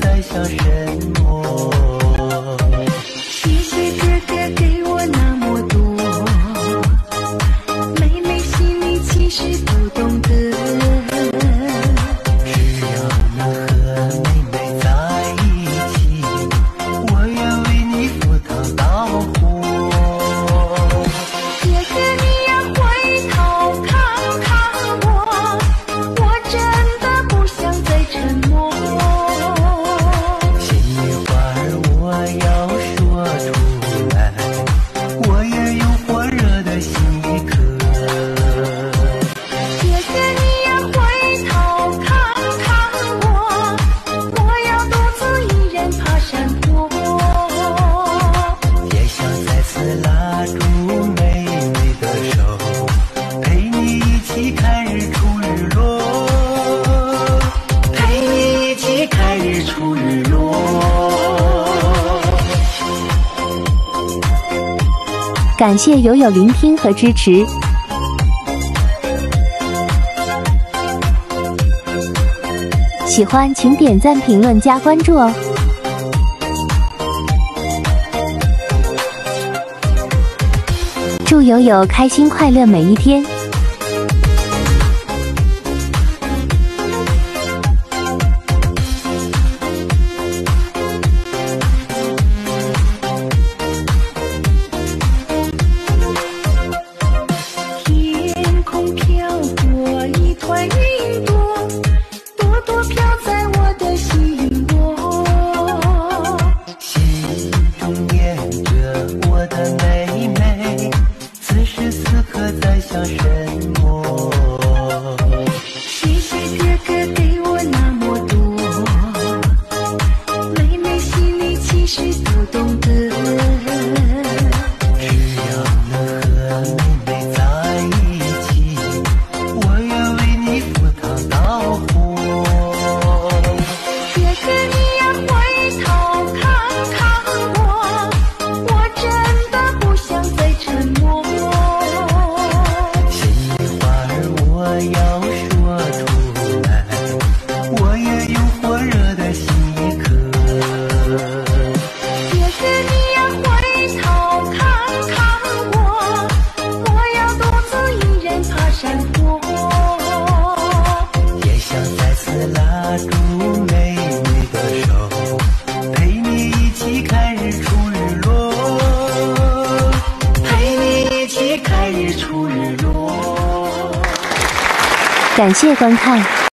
在想什么？感谢友友聆听和支持。喜欢请点赞评论加关注哦。祝友友开心快乐每一天。谁都懂得。感谢观看。